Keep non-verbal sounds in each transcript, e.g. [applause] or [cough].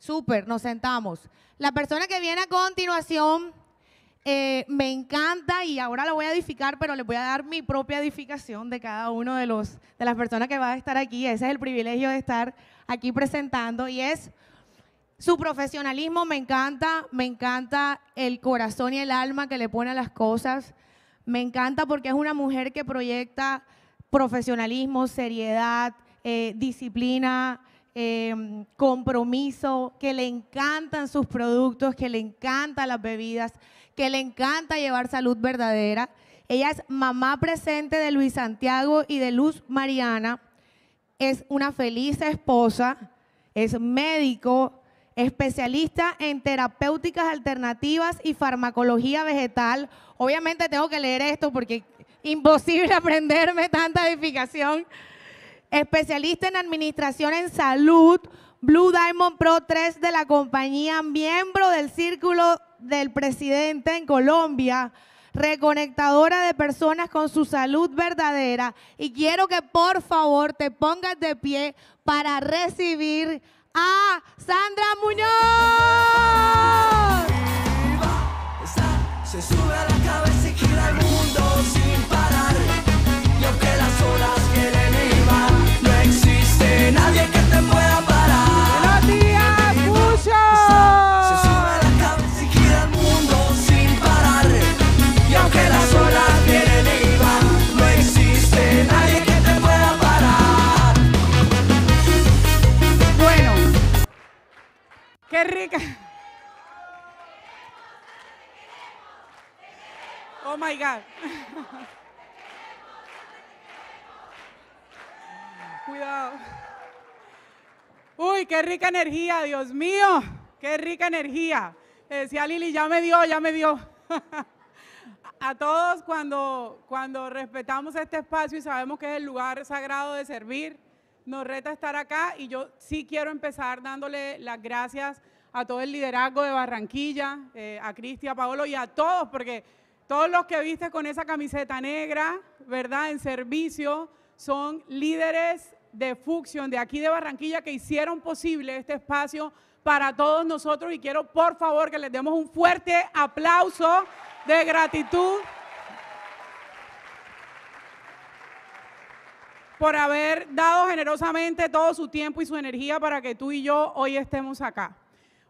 Súper, nos sentamos. La persona que viene a continuación eh, me encanta y ahora la voy a edificar, pero le voy a dar mi propia edificación de cada uno de, los, de las personas que va a estar aquí. Ese es el privilegio de estar aquí presentando y es su profesionalismo, me encanta, me encanta el corazón y el alma que le pone a las cosas. Me encanta porque es una mujer que proyecta profesionalismo, seriedad, eh, disciplina, Em, compromiso, que le encantan sus productos, que le encantan las bebidas, que le encanta llevar salud verdadera. Ella es mamá presente de Luis Santiago y de Luz Mariana. Es una feliz esposa, es médico, especialista en terapéuticas alternativas y farmacología vegetal. Obviamente tengo que leer esto porque imposible [laughs] aprenderme tanta edificación especialista en administración en salud, Blue Diamond Pro 3 de la compañía, miembro del Círculo del Presidente en Colombia, reconectadora de personas con su salud verdadera. Y quiero que por favor te pongas de pie para recibir a Sandra Muñoz. Se sube a la cabeza Cuidado. Uy, qué rica energía, Dios mío, qué rica energía. decía Lili, ya me dio, ya me dio. [laughs] A todos cuando, cuando respetamos este espacio y sabemos que es el lugar sagrado de servir, nos reta estar acá y yo sí quiero empezar dándole las gracias a todo el liderazgo de Barranquilla, eh, a Cristian, a Paolo y a todos, porque todos los que viste con esa camiseta negra, ¿verdad? En servicio, son líderes de Fucción de aquí de Barranquilla que hicieron posible este espacio para todos nosotros y quiero por favor que les demos un fuerte aplauso de gratitud por haber dado generosamente todo su tiempo y su energía para que tú y yo hoy estemos acá.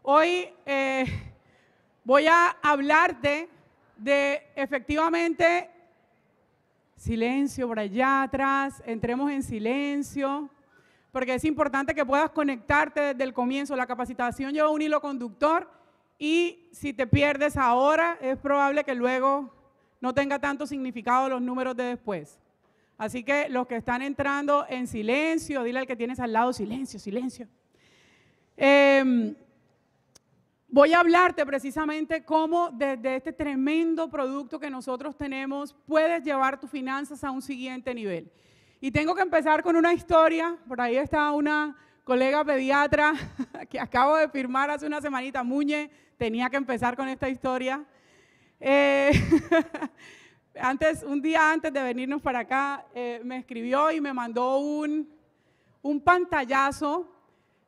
Hoy eh, voy a hablarte de efectivamente Silencio por allá atrás, entremos en silencio, porque es importante que puedas conectarte desde el comienzo. La capacitación lleva un hilo conductor y si te pierdes ahora, es probable que luego no tenga tanto significado los números de después. Así que los que están entrando en silencio, dile al que tienes al lado, silencio, silencio. Em, Voy a hablarte precisamente cómo desde este tremendo producto que nosotros tenemos puedes llevar tus finanzas a un siguiente nivel. Y tengo que empezar con una historia. Por ahí está una colega pediatra [laughs] que acabo de firmar hace una semanita, Muñe, tenía que empezar con esta historia. Eh, [laughs] antes, un día antes de venirnos para acá, eh, me escribió y me mandó un, un pantallazo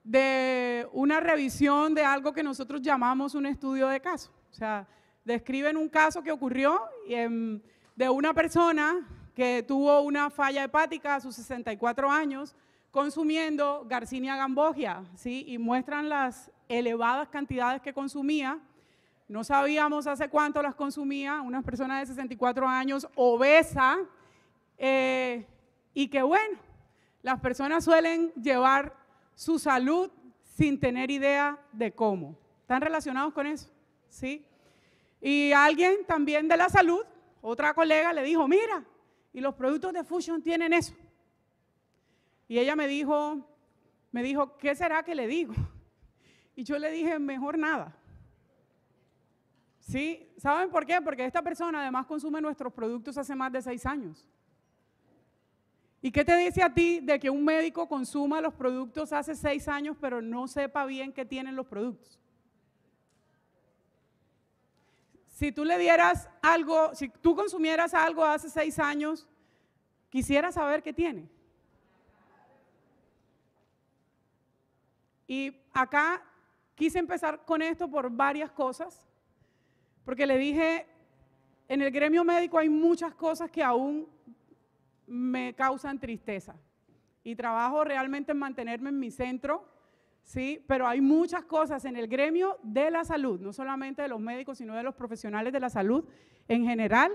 de una revisión de algo que nosotros llamamos un estudio de caso. O sea, describen un caso que ocurrió de una persona que tuvo una falla hepática a sus 64 años consumiendo Garcinia gambogia, ¿sí? Y muestran las elevadas cantidades que consumía. No sabíamos hace cuánto las consumía, una persona de 64 años, obesa, eh, y que bueno, las personas suelen llevar su salud sin tener idea de cómo. ¿Están relacionados con eso? ¿Sí? Y alguien también de la salud, otra colega, le dijo, mira, y los productos de Fusion tienen eso. Y ella me dijo, me dijo, ¿qué será que le digo? [laughs] Y yo le dije, mejor nada. ¿Sí? ¿Saben por qué? Porque esta persona además consume nuestros productos hace más de seis años. ¿Y qué te dice a ti de que un médico consuma los productos hace seis años pero no sepa bien qué tienen los productos? Si tú le dieras algo, si tú consumieras algo hace seis años, quisiera saber qué tiene. Y acá quise empezar con esto por varias cosas, porque le dije, en el gremio médico hay muchas cosas que aún me causan tristeza y trabajo realmente en mantenerme en mi centro, ¿sí? Pero hay muchas cosas en el gremio de la salud, no solamente de los médicos, sino de los profesionales de la salud en general,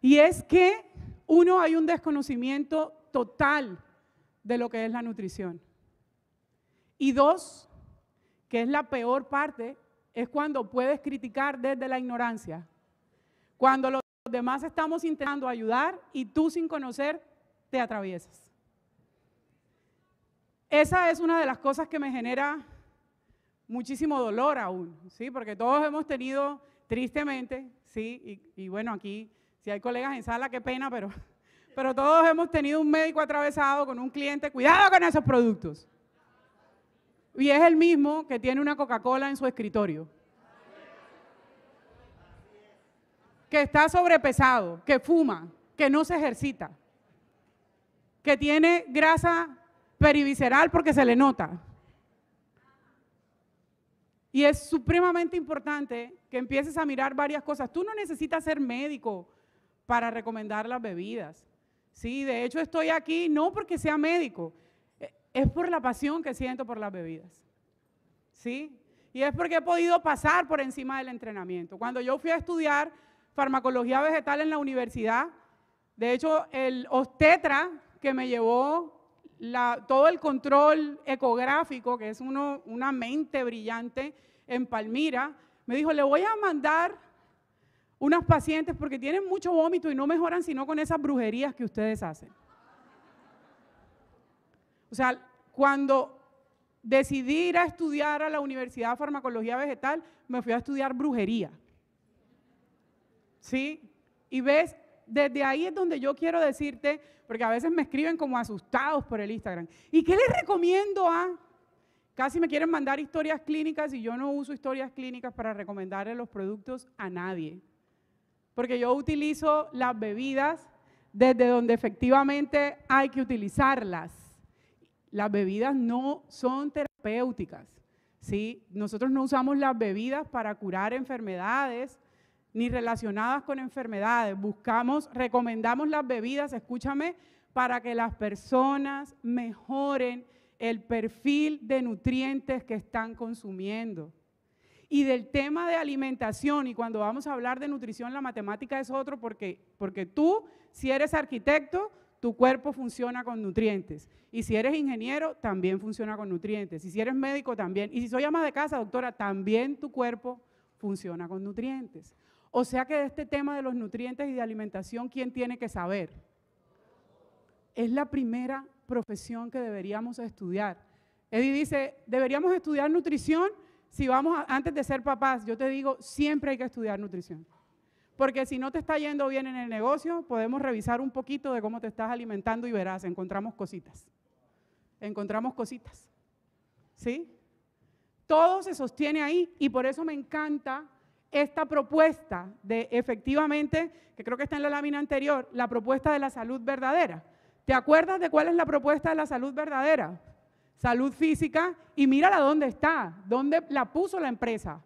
y es que uno hay un desconocimiento total de lo que es la nutrición. Y dos, que es la peor parte, es cuando puedes criticar desde la ignorancia. Cuando los demás estamos intentando ayudar y tú sin conocer te atraviesas. Esa es una de las cosas que me genera muchísimo dolor aún, ¿sí? Porque todos hemos tenido, tristemente, ¿sí? Y, bueno, aquí, si hay colegas en sala, qué pena, pero, [laughs] pero todos hemos tenido un médico atravesado con un cliente, cuidado con esos productos. Y es el mismo que tiene una Coca-Cola en su escritorio. Que está sobrepesado, que fuma, que no se ejercita, que tiene grasa perivisceral porque se le nota. Y es supremamente importante que empieces a mirar varias cosas. Tú no necesitas ser médico para recomendar las bebidas. Sí, de hecho estoy aquí no porque sea médico, es por la pasión que siento por las bebidas. ¿Sí? Y es porque he podido pasar por encima del entrenamiento. Cuando yo fui a estudiar farmacología vegetal en la universidad, de hecho, el obstetra que me llevó todo el control ecográfico, que es una mente brillante en Palmira, me dijo, le voy a mandar unas pacientes porque tienen mucho vómito y no mejoran sino con esas brujerías que ustedes hacen. O sea, cuando decidí ir a estudiar a la Universidad de Farmacología Vegetal, me fui a estudiar brujería. ¿Sí? Y ves, desde ahí es donde yo quiero decirte, porque a veces me escriben como asustados por el Instagram. ¿Y qué les recomiendo a? Casi me quieren mandar historias clínicas y yo no uso historias clínicas para recomendarle los productos a nadie. Porque yo utilizo las bebidas desde donde efectivamente hay que utilizarlas las bebidas no son terapéuticas. ¿sí? Nosotros no usamos las bebidas para curar enfermedades ni relacionadas con enfermedades. Buscamos, recomendamos las bebidas, escúchame, para que las personas mejoren el perfil de nutrientes que están consumiendo. Y del tema de alimentación, y cuando vamos a hablar de nutrición, la matemática es otro, porque, porque tú, si eres arquitecto, tu cuerpo funciona con nutrientes. Y si eres ingeniero, también funciona con nutrientes. Y si eres médico, también. Y si soy ama de casa, doctora, también tu cuerpo funciona con nutrientes. O sea que de este tema de los nutrientes y de alimentación, ¿quién tiene que saber? Es la primera profesión que deberíamos estudiar. Eddie dice, deberíamos estudiar nutrición si vamos antes de ser papás. Yo te digo, siempre hay que estudiar nutrición. Porque si no te está yendo bien en el negocio, podemos revisar un poquito de cómo te estás alimentando y verás, encontramos cositas. Encontramos cositas. ¿Sí? Todo se sostiene ahí y por eso me encanta esta propuesta de efectivamente, que creo que está en la lámina anterior, la propuesta de la salud verdadera. ¿Te acuerdas de cuál es la propuesta de la salud verdadera? Salud física y mírala dónde está, dónde la puso la empresa.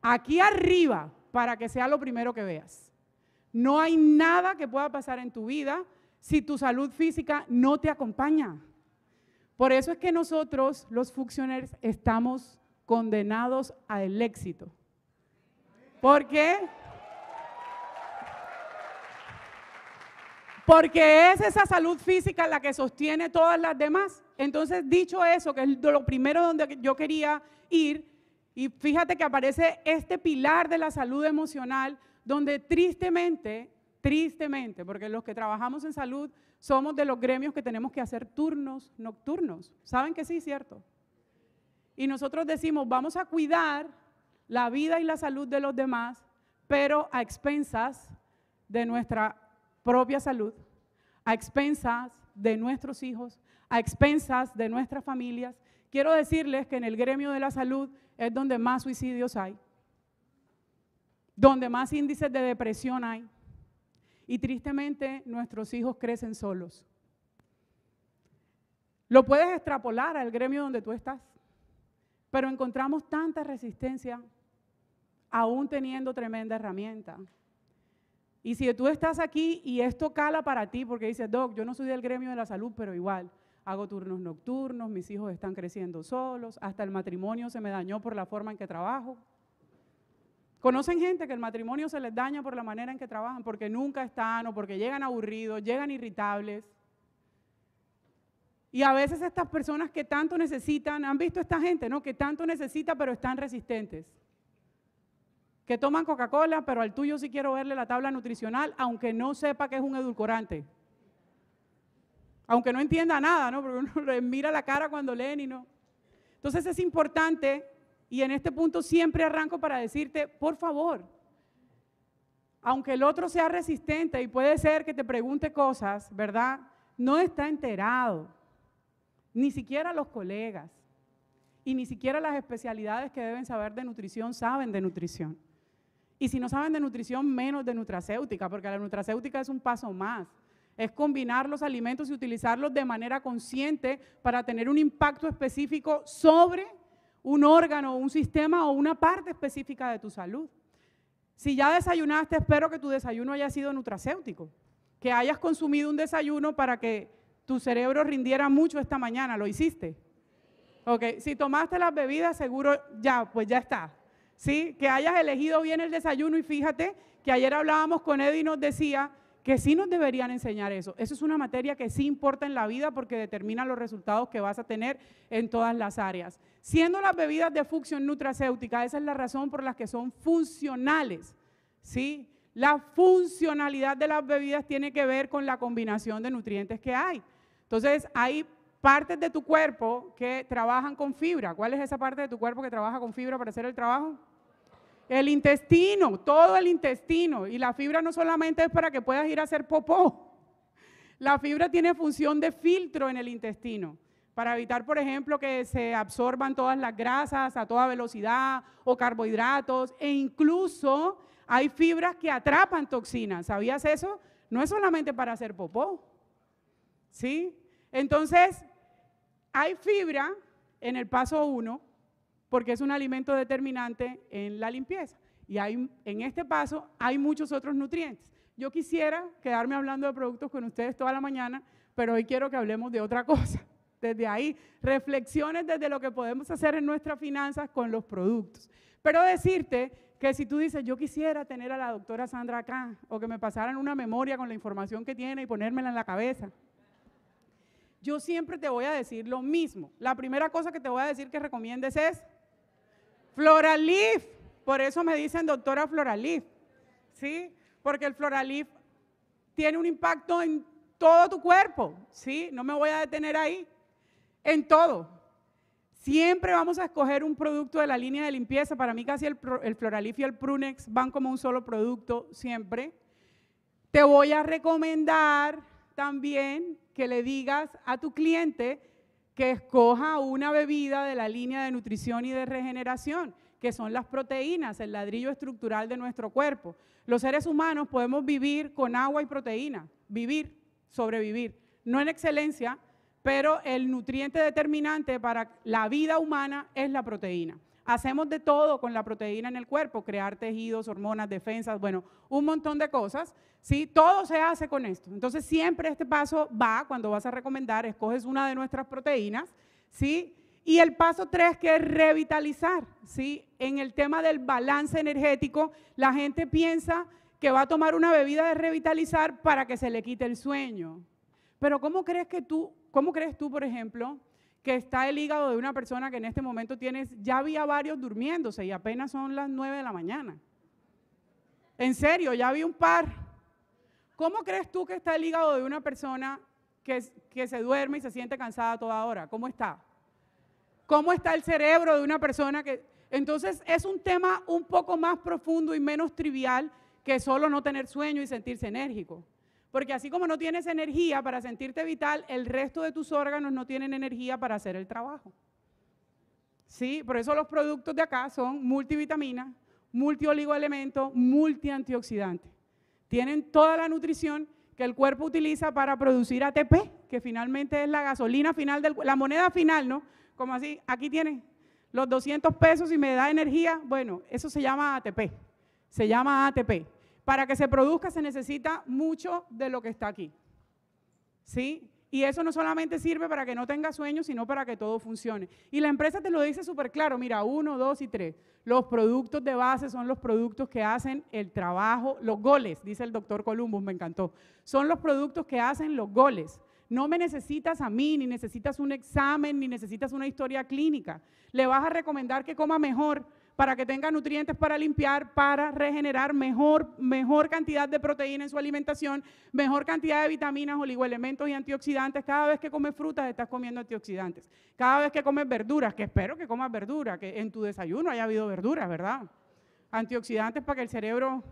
Aquí arriba, para que sea lo primero que veas. No hay nada que pueda pasar en tu vida si tu salud física no te acompaña. Por eso es que nosotros, los funcionarios, estamos condenados al éxito. ¿Por qué? Porque es esa salud física la que sostiene todas las demás. Entonces, dicho eso, que es lo primero donde yo quería ir, y fíjate que aparece este pilar de la salud emocional donde tristemente, tristemente, porque los que trabajamos en salud somos de los gremios que tenemos que hacer turnos nocturnos. ¿Saben que sí, cierto? Y nosotros decimos, vamos a cuidar la vida y la salud de los demás, pero a expensas de nuestra propia salud, a expensas de nuestros hijos, a expensas de nuestras familias. Quiero decirles que en el gremio de la salud es donde más suicidios hay, donde más índices de depresión hay. Y tristemente nuestros hijos crecen solos. Lo puedes extrapolar al gremio donde tú estás. Pero encontramos tanta resistencia aún teniendo tremenda herramienta. Y si tú estás aquí y esto cala para ti, porque dices, Doc, yo no soy del gremio de la salud, pero igual, hago turnos nocturnos, mis hijos están creciendo solos, hasta el matrimonio se me dañó por la forma en que trabajo. ¿Conocen gente que el matrimonio se les daña por la manera en que trabajan? Porque nunca están o porque llegan aburridos, llegan irritables. Y a veces estas personas que tanto necesitan, han visto esta gente, ¿no? Que tanto necesita pero están resistentes. Que toman Coca-Cola, pero al tuyo sí quiero verle la tabla nutricional, aunque no sepa que es un edulcorante. Aunque no entienda nada, ¿no? Porque uno [laughs] le mira la cara cuando leen y no. Entonces es importante y en este punto siempre arranco para decirte, por favor, aunque el otro sea resistente y puede ser que te pregunte cosas, ¿verdad? No está enterado, ni siquiera los colegas, y ni siquiera las especialidades que deben saber de nutrición saben de nutrición. Y si no saben de nutrición, menos de nutracéutica, porque la nutracéutica es un paso más. Es combinar los alimentos y utilizarlos de manera consciente para tener un impacto específico sobre un órgano, un sistema o una parte específica de tu salud. Si ya desayunaste, espero que tu desayuno haya sido nutracéutico, que hayas consumido un desayuno para que tu cerebro rindiera mucho esta mañana. ¿Lo hiciste? Ok, si tomaste las bebidas, seguro ya, pues ya está. ¿Sí? Que hayas elegido bien el desayuno y fíjate que ayer hablábamos con Eddie y nos decía que sí nos deberían enseñar eso. Eso es una materia que sí importa en la vida porque determina los resultados que vas a tener en todas las áreas. Siendo las bebidas de función nutracéutica, esa es la razón por la que son funcionales. ¿sí? La funcionalidad de las bebidas tiene que ver con la combinación de nutrientes que hay. Entonces, hay partes de tu cuerpo que trabajan con fibra. ¿Cuál es esa parte de tu cuerpo que trabaja con fibra para hacer el trabajo? El intestino, todo el intestino. Y la fibra no solamente es para que puedas ir a hacer popó. La fibra tiene función de filtro en el intestino para evitar, por ejemplo, que se absorban todas las grasas a toda velocidad o carbohidratos e incluso hay fibras que atrapan toxinas. ¿Sabías eso? No es solamente para hacer popó. ¿Sí? Entonces, hay fibra en el paso 1 porque es un alimento determinante en la limpieza. Y hay, en este paso hay muchos otros nutrientes. Yo quisiera quedarme hablando de productos con ustedes toda la mañana, pero hoy quiero que hablemos de otra [laughs] cosa. Desde ahí, reflexiones desde lo que podemos hacer en nuestras finanzas con los productos. Pero decirte que si tú dices, yo quisiera tener a la doctora Sandra acá, o que me pasaran una memoria con la información que tiene y ponérmela en la cabeza, yo siempre te voy a decir lo mismo. La primera cosa que te voy a decir que recomiendes es Floralif, por eso me dicen doctora Floralif, ¿sí? Porque el Floralif tiene un impacto en todo tu cuerpo, ¿sí? No me voy a detener ahí, en todo. Siempre vamos a escoger un producto de la línea de limpieza. Para mí casi el, el Floralif y el Prunex van como un solo producto siempre. Te voy a recomendar también que le digas a tu cliente que escoja una bebida de la línea de nutrición y de regeneración, que son las proteínas, el ladrillo estructural de nuestro cuerpo. Los seres humanos podemos vivir con agua y proteína, vivir, sobrevivir, no en excelencia, pero el nutriente determinante para la vida humana es la proteína. Hacemos de todo con la proteína en el cuerpo, crear tejidos, hormonas, defensas, bueno, un montón de cosas. ¿sí? Todo se hace con esto. Entonces siempre este paso va, cuando vas a recomendar, escoges una de nuestras proteínas, ¿sí? Y el paso tres, que es revitalizar, ¿sí? En el tema del balance energético, la gente piensa que va a tomar una bebida de revitalizar para que se le quite el sueño. Pero ¿cómo crees que tú, cómo crees tú, por ejemplo, que está el hígado de una persona que en este momento tienes, ya había varios durmiéndose y apenas son las 9 de la mañana. En serio, ya vi un par. ¿Cómo crees tú que está el hígado de una persona que, que se duerme y se siente cansada toda hora? ¿Cómo está? ¿Cómo está el cerebro de una persona que... Entonces es un tema un poco más profundo y menos trivial que solo no tener sueño y sentirse enérgico. Porque así como no tienes energía para sentirte vital, el resto de tus órganos no tienen energía para hacer el trabajo. ¿Sí? Por eso los productos de acá son multivitaminas, multioligoelementos, multiantioxidantes. Tienen toda la nutrición que el cuerpo utiliza para producir ATP, que finalmente es la gasolina final, la moneda final, ¿no? Como así, aquí tienen los 200 pesos y me da energía, bueno, eso se llama ATP, se llama ATP. Para que se produzca se necesita mucho de lo que está aquí. ¿Sí? Y eso no solamente sirve para que no tengas sueño, sino para que todo funcione. Y la empresa te lo dice súper claro, mira, uno, dos y tres. Los productos de base son los productos que hacen el trabajo, los goles, dice el doctor Columbus, me encantó. Son los productos que hacen los goles. No me necesitas a mí, ni necesitas un examen, ni necesitas una historia clínica. Le vas a recomendar que coma mejor, para que tenga nutrientes para limpiar, para regenerar mejor, mejor cantidad de proteína en su alimentación, mejor cantidad de vitaminas, oligoelementos y antioxidantes. Cada vez que comes frutas estás comiendo antioxidantes. Cada vez que comes verduras, que espero que comas verduras, que en tu desayuno haya habido verduras, ¿verdad? Antioxidantes para que el cerebro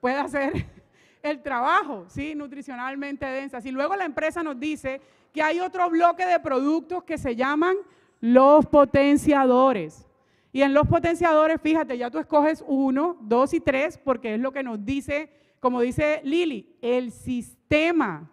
pueda hacer [laughs] el trabajo, ¿sí? Nutricionalmente densas. Y luego la empresa nos dice que hay otro bloque de productos que se llaman los potenciadores. Y en los potenciadores, fíjate, ya tú escoges uno, dos y tres, porque es lo que nos dice, como dice Lili, el sistema.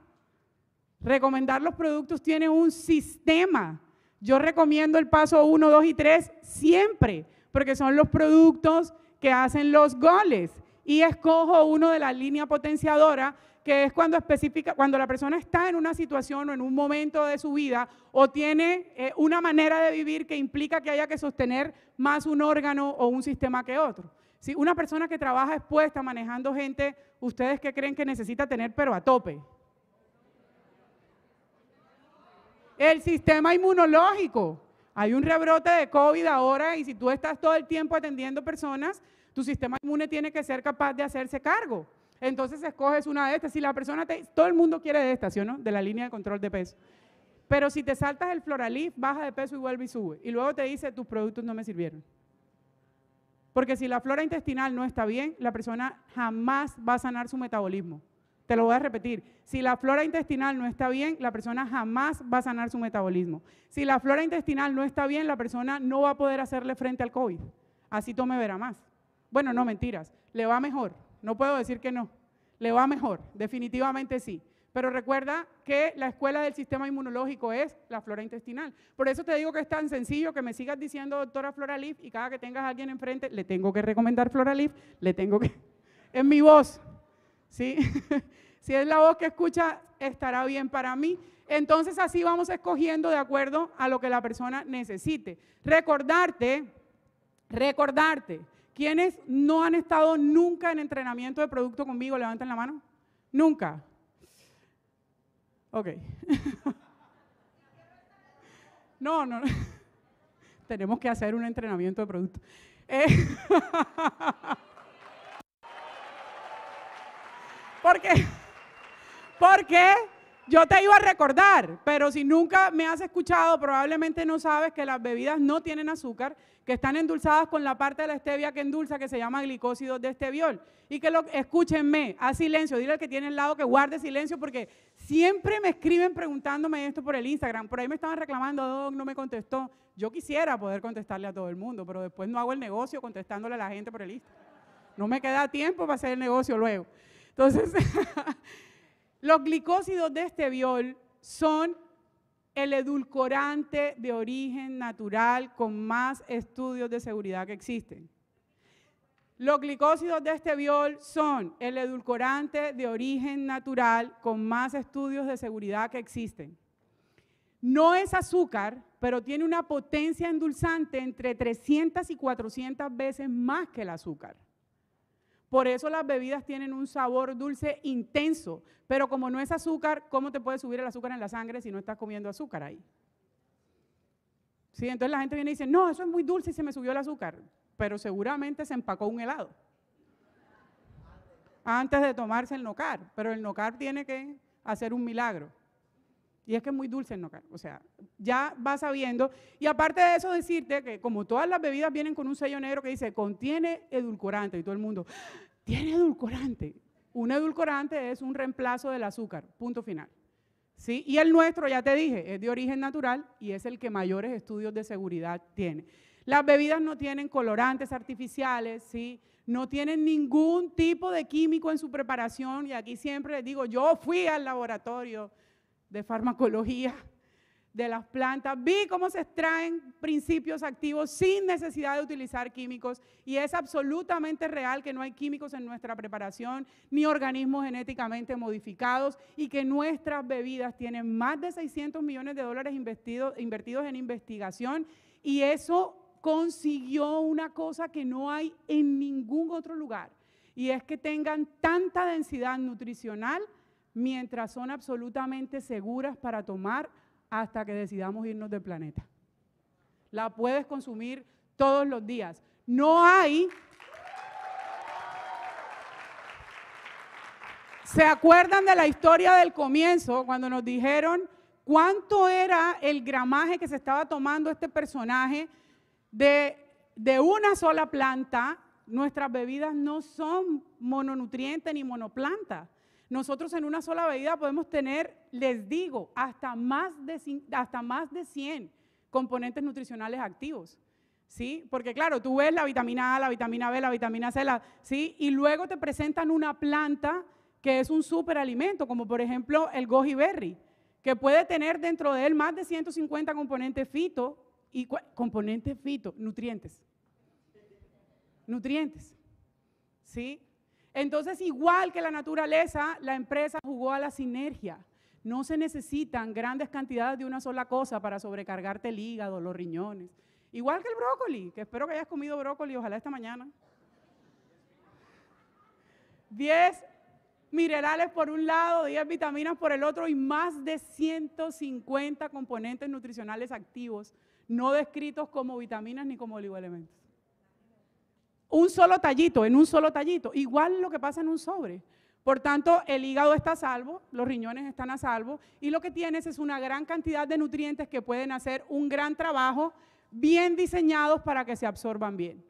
Recomendar los productos tiene un sistema. Yo recomiendo el paso uno, dos y tres siempre, porque son los productos que hacen los goles. Y escojo uno de la línea potenciadora que es cuando específica, cuando la persona está en una situación o en un momento de su vida o tiene eh, una manera de vivir que implica que haya que sostener más un órgano o un sistema que otro. Si una persona que trabaja expuesta manejando gente, ¿ustedes qué creen que necesita tener pero a tope? El sistema inmunológico. Hay un rebrote de COVID ahora y si tú estás todo el tiempo atendiendo personas, tu sistema inmune tiene que ser capaz de hacerse cargo. Entonces escoges una de estas. Si la persona te, todo el mundo quiere de esta, ¿sí o no? De la línea de control de peso. Pero si te saltas el Floralif, baja de peso y vuelve y sube. Y luego te dice, tus productos no me sirvieron. Porque si la flora intestinal no está bien, la persona jamás va a sanar su metabolismo. Te lo voy a repetir. Si la flora intestinal no está bien, la persona jamás va a sanar su metabolismo. Si la flora intestinal no está bien, la persona no va a poder hacerle frente al COVID. Así tome verá más. Bueno, no mentiras. Le va mejor no puedo decir que no. Le va mejor, definitivamente sí. Pero recuerda que la escuela del sistema inmunológico es la flora intestinal. Por eso te digo que es tan sencillo que me sigas diciendo doctora Floralif y cada que tengas a alguien enfrente, le tengo que recomendar Floralif, le tengo que... [laughs] Es mi voz, ¿sí? [laughs] si es la voz que escucha, estará bien para mí. Entonces así vamos escogiendo de acuerdo a lo que la persona necesite. Recordarte, recordarte ¿Quiénes no han estado nunca en entrenamiento de producto conmigo? Levanten la mano. Nunca. Ok. [laughs] no, no. [laughs] Tenemos que hacer un entrenamiento de producto. Eh, [laughs] ¿Por qué? Porque yo te iba a recordar, pero si nunca me has escuchado, probablemente no sabes que las bebidas no tienen azúcar que están endulzadas con la parte de la stevia que endulza, que se llama glicósidos de esteviol. Y que lo, escúchenme, a silencio, dile al que tiene al lado que guarde silencio, porque siempre me escriben preguntándome esto por el Instagram. Por ahí me estaban reclamando, no me contestó. Yo quisiera poder contestarle a todo el mundo, pero después no hago el negocio contestándole a la gente por el Instagram. No me queda tiempo para hacer el negocio luego. Entonces, [laughs] los glicósidos de esteviol son el edulcorante de origen natural con más estudios de seguridad que existen. Los glicósidos de este viol son el edulcorante de origen natural con más estudios de seguridad que existen. No es azúcar, pero tiene una potencia endulzante entre 300 y 400 veces más que el azúcar. Por eso las bebidas tienen un sabor dulce intenso, pero como no es azúcar, ¿cómo te puede subir el azúcar en la sangre si no estás comiendo azúcar ahí? Sí, entonces la gente viene y dice, no, eso es muy dulce y se me subió el azúcar, pero seguramente se empacó un helado antes de tomarse el nocar, pero el nocar tiene que hacer un milagro. Y es que es muy dulce el nocar, o sea, ya vas sabiendo. Y aparte de eso, decirte que como todas las bebidas vienen con un sello negro que dice, contiene edulcorante, y todo el mundo, tiene edulcorante. Un edulcorante es un reemplazo del azúcar, punto final. ¿Sí? Y el nuestro, ya te dije, es de origen natural y es el que mayores estudios de seguridad tiene. Las bebidas no tienen colorantes artificiales, ¿sí? no tienen ningún tipo de químico en su preparación y aquí siempre les digo, yo fui al laboratorio de farmacología de las plantas, vi cómo se extraen principios activos sin necesidad de utilizar químicos y es absolutamente real que no hay químicos en nuestra preparación ni organismos genéticamente modificados y que nuestras bebidas tienen más de 600 millones de dólares invertidos en investigación y eso consiguió una cosa que no hay en ningún otro lugar y es que tengan tanta densidad nutricional mientras son absolutamente seguras para tomar hasta que decidamos irnos del planeta. La puedes consumir todos los días. No hay... ¿Se acuerdan de la historia del comienzo cuando nos dijeron cuánto era el gramaje que se estaba tomando este personaje de, de una sola planta? Nuestras bebidas no son mononutrientes ni monoplanta. Nosotros en una sola bebida podemos tener, les digo, hasta más de, hasta más de 100 componentes nutricionales activos. ¿Sí? Porque claro, tú ves la vitamina A, la vitamina B, la vitamina C, ¿sí? Y luego te presentan una planta que es un superalimento, como por ejemplo el goji berry, que puede tener dentro de él más de 150 componentes fito y componentes fito, nutrientes. Nutrientes. ¿Sí? Entonces, igual que la naturaleza, la empresa jugó a la sinergia. No se necesitan grandes cantidades de una sola cosa para sobrecargarte el hígado, los riñones. Igual que el brócoli, que espero que hayas comido brócoli, ojalá esta mañana. 10 minerales por un lado, 10 vitaminas por el otro y más de 150 componentes nutricionales activos, no descritos como vitaminas ni como oligoelementos un solo tallito, en un solo tallito, igual lo que pasa en un sobre. Por tanto, el hígado está a salvo, los riñones están a salvo y lo que tienes es una gran cantidad de nutrientes que pueden hacer un gran trabajo bien diseñados para que se absorban bien.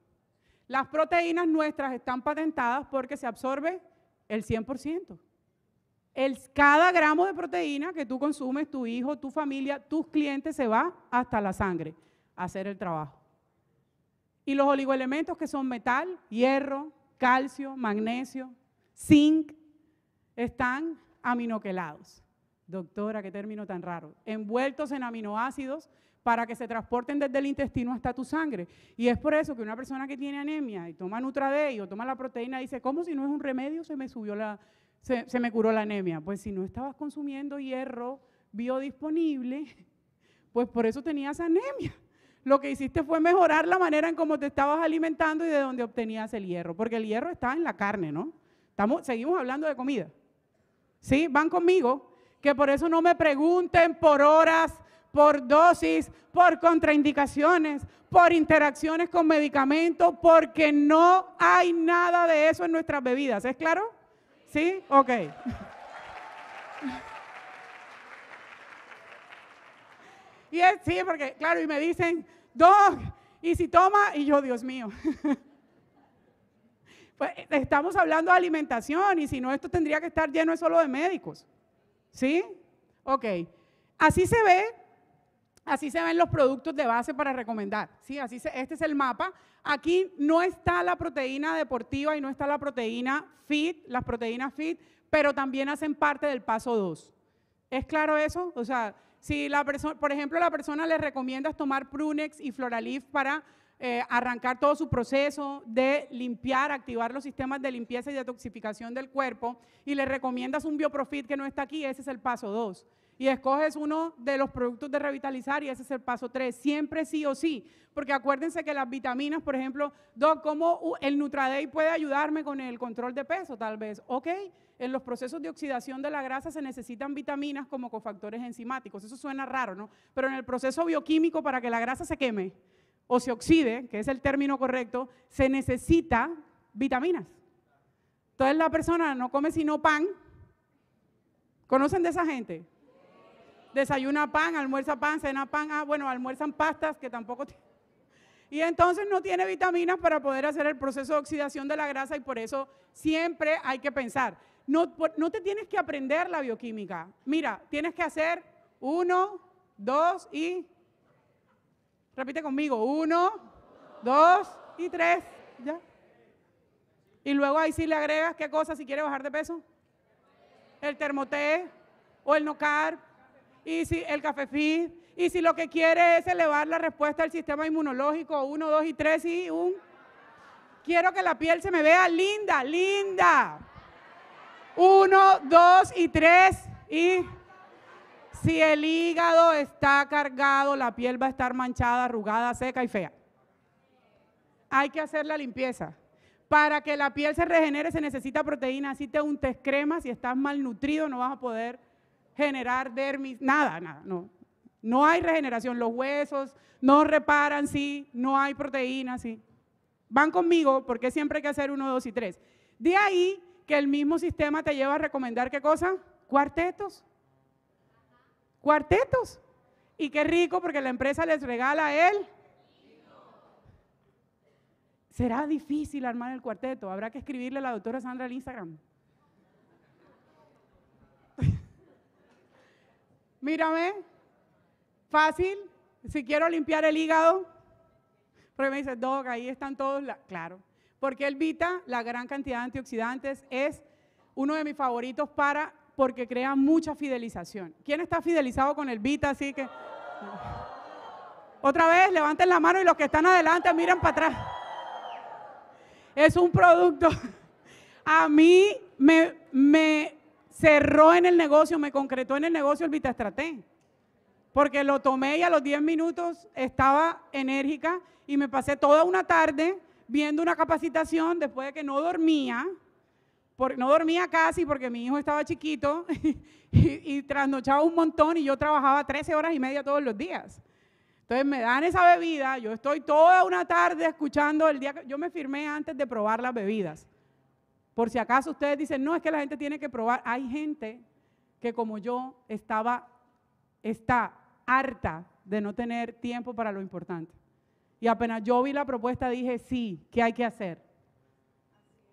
Las proteínas nuestras están patentadas porque se absorbe el 100%. El, cada gramo de proteína que tú consumes, tu hijo, tu familia, tus clientes, se va hasta la sangre a hacer el trabajo. Y los oligoelementos que son metal, hierro, calcio, magnesio, zinc, están aminoquelados. Doctora, qué término tan raro. Envueltos en aminoácidos para que se transporten desde el intestino hasta tu sangre. Y es por eso que una persona que tiene anemia y toma Nutradey o toma la proteína dice, ¿cómo si no es un remedio se me subió la, se, se me curó la anemia? Pues si no estabas consumiendo hierro biodisponible, pues por eso tenías anemia lo que hiciste fue mejorar la manera en cómo te estabas alimentando y de dónde obtenías el hierro, porque el hierro está en la carne, ¿no? Estamos, seguimos hablando de comida. ¿Sí? ¿Van conmigo? Que por eso no me pregunten por horas, por dosis, por contraindicaciones, por interacciones con medicamentos, porque no hay nada de eso en nuestras bebidas. ¿Es claro? ¿Sí? Ok. [laughs] Y es, sí, porque, claro, y me dicen, Dog, y si toma, y yo, Dios mío. [laughs] pues estamos hablando de alimentación y si no, esto tendría que estar lleno solo de médicos. ¿Sí? Ok. Así se ve, así se ven los productos de base para recomendar. ¿Sí? Así se, este es el mapa. Aquí no está la proteína deportiva y no está la proteína fit, las proteínas fit, pero también hacen parte del paso 2. ¿Es claro eso? O sea, si la persona, por ejemplo, la persona le recomiendas tomar Prunex y Floralif para eh, arrancar todo su proceso de limpiar, activar los sistemas de limpieza y detoxificación del cuerpo y le recomiendas un Bioprofit que no está aquí, ese es el paso 2. Y escoges uno de los productos de revitalizar y ese es el paso 3, siempre sí o sí, porque acuérdense que las vitaminas, por ejemplo, Doc, ¿cómo el Nutraday puede ayudarme con el control de peso? Tal vez, ok, en los procesos de oxidación de la grasa se necesitan vitaminas como cofactores enzimáticos. Eso suena raro, ¿no? Pero en el proceso bioquímico para que la grasa se queme o se oxide, que es el término correcto, se necesita vitaminas. Entonces la persona no come sino pan. ¿Conocen de esa gente? Desayuna pan, almuerza pan, cena pan, ah, bueno, almuerzan pastas que tampoco y entonces no tiene vitaminas para poder hacer el proceso de oxidación de la grasa y por eso siempre hay que pensar, no, te tienes que aprender la bioquímica. Mira, tienes que hacer uno, dos y... Repite conmigo, uno, dos y tres. ¿Ya? Y luego ahí sí le agregas qué cosa si quiere bajar de peso. El termoté o el nocar y si el café fit Y si lo que quiere es elevar la respuesta del sistema inmunológico, uno, dos y tres y un... Quiero que la piel se me vea linda, linda. Uno, dos y tres y... Si el hígado está cargado, la piel va a estar manchada, arrugada, seca y fea. Hay que hacer la limpieza. Para que la piel se regenere se necesita proteína. Si te untes crema, si estás malnutrido no vas a poder generar dermis, nada, nada, no. No hay regeneración. Los huesos no reparan, sí. No hay proteína, sí. Van conmigo porque siempre hay que hacer uno, dos y tres. De ahí que el mismo sistema te lleva a recomendar qué cosa? Cuartetos. Cuartetos. Y qué rico porque la empresa les regala él. Será difícil armar el cuarteto. Habrá que escribirle a la doctora Sandra al Instagram. Mírame, fácil. Si quiero limpiar el hígado, porque me dice, Doc, ahí están todos. Claro, porque el Vita, la gran cantidad de antioxidantes, es uno de mis favoritos para porque crea mucha fidelización. ¿Quién está fidelizado con el Vita? Así que. Otra vez, levanten la mano y los que están adelante miren para atrás. Es un producto. [laughs] A mí me, me cerró en el negocio, me concretó en el negocio el Vita Estratén. Porque lo tomé y a los 10 minutos estaba enérgica y me pasé toda una tarde viendo una capacitación después de que no dormía no dormía casi porque mi hijo estaba chiquito [laughs] y, trasnochaba un montón y yo trabajaba 13 horas y media todos los días. Entonces me dan esa bebida, yo estoy toda una tarde escuchando el día que yo me firmé antes de probar las bebidas. Por si acaso ustedes dicen, no, es que la gente tiene que probar. Hay gente que como yo estaba, está harta de no tener tiempo para lo importante. Y apenas yo vi la propuesta dije, sí, ¿qué hay que hacer?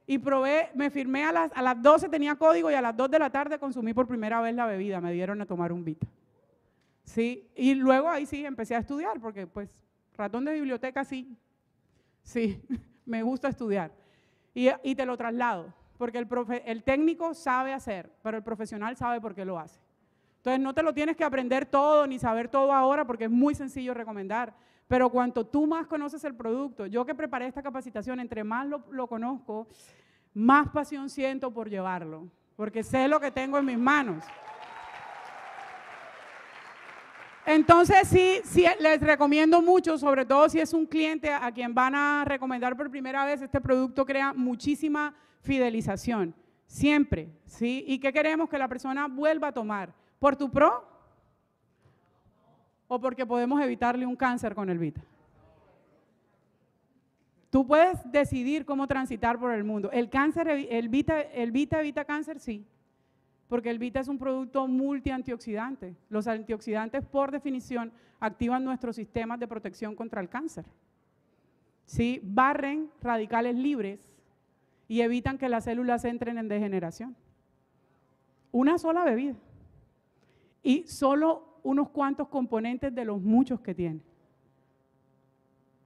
y probé, me firmé a las, a las 12, tenía código y a las 2 de la tarde consumí por primera vez la bebida, me dieron a tomar un Vita. Sí, y luego ahí sí empecé a estudiar, porque pues ratón de biblioteca sí, sí, [laughs] me gusta estudiar. Y, te lo traslado, porque el, técnico sabe hacer, pero el profesional sabe por qué lo hace. Entonces no te lo tienes que aprender todo ni saber todo ahora, porque es muy sencillo recomendar. Pero cuanto tú más conoces el producto, yo que preparé esta capacitación, entre más lo, conozco, más pasión siento por llevarlo, porque sé lo que tengo en mis manos. Entonces sí, sí, les recomiendo mucho, sobre todo si es un cliente a quien van a recomendar por primera vez, este producto crea muchísima fidelización, siempre, ¿sí? ¿Y qué queremos? Que la persona vuelva a tomar. ¿Por tu pro? o porque podemos evitarle un cáncer con el Vita. Tú puedes decidir cómo transitar por el mundo. El cáncer, el Vita, el Vita evita cáncer, sí, porque el Vita es un producto multiantioxidante. Los antioxidantes, por definición, activan nuestros sistemas de protección contra el cáncer. ¿Sí? Barren radicales libres y evitan que las células entren en degeneración. Una sola bebida. Y solo unos cuantos componentes de los muchos que tiene.